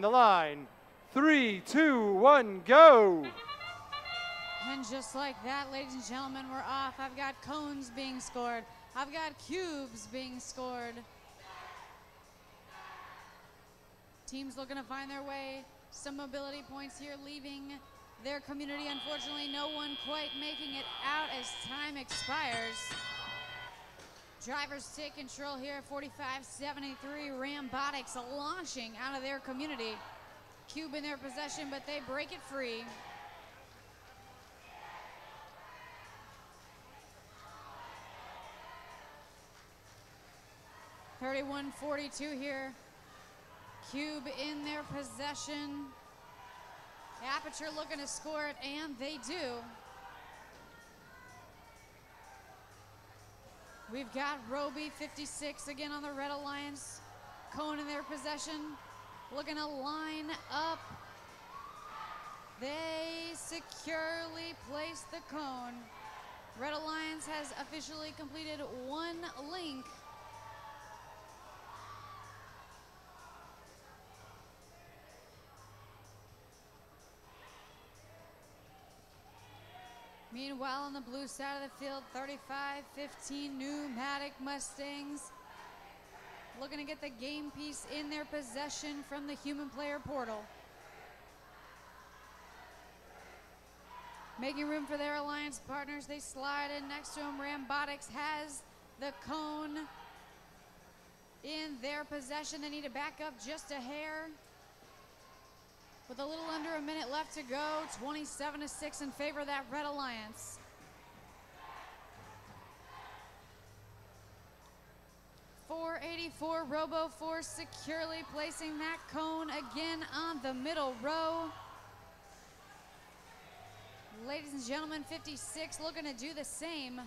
the line. Three, two, one, go. And just like that, ladies and gentlemen, we're off. I've got cones being scored. I've got cubes being scored. Teams looking to find their way. Some mobility points here leaving their community. Unfortunately, no one quite making it out as time expires. Drivers take control here. 45-73 Rambotics launching out of their community. Cube in their possession, but they break it free. Thirty-one forty-two here. Cube in their possession. Aperture looking to score it, and they do. We've got Roby 56 again on the Red Alliance. Cone in their possession. Looking to line up. They securely place the cone. Red Alliance has officially completed one link. Meanwhile, on the blue side of the field, 35-15 pneumatic Mustangs looking to get the game piece in their possession from the human player portal. Making room for their alliance partners, they slide in next to him. Rambotics has the cone in their possession. They need to back up just a hair. With a little under a minute left to go, 27 to 6 in favor of that Red Alliance. Four eighty-four Robo Force securely placing that cone again on the middle row. Ladies and gentlemen, 56 looking to do the same.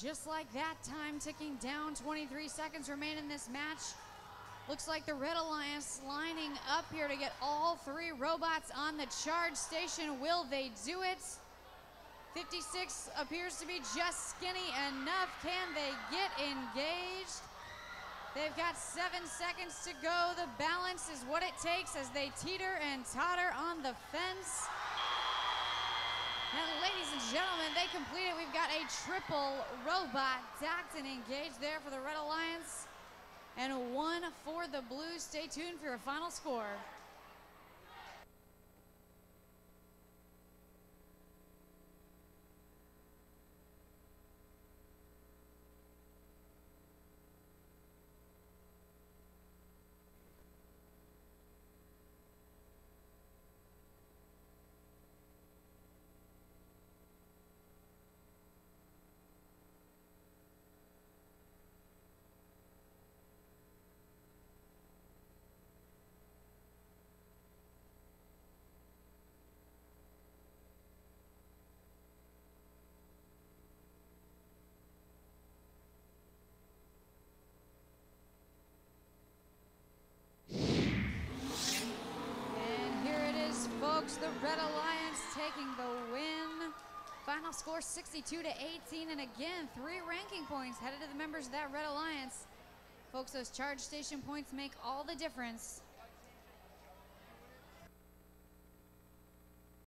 Just like that, time ticking down. 23 seconds remain in this match. Looks like the Red Alliance lining up here to get all three robots on the charge station. Will they do it? 56 appears to be just skinny enough. Can they get engaged? They've got seven seconds to go. The balance is what it takes as they teeter and totter on the fence. And ladies and gentlemen, they complete it. We've got a triple robot docked and engaged there for the Red Alliance. And one for the Blues. Stay tuned for your final score. And here it is, folks. The Red Alliance taking the win. Final score 62 to 18. And again, three ranking points headed to the members of that Red Alliance. Folks, those charge station points make all the difference.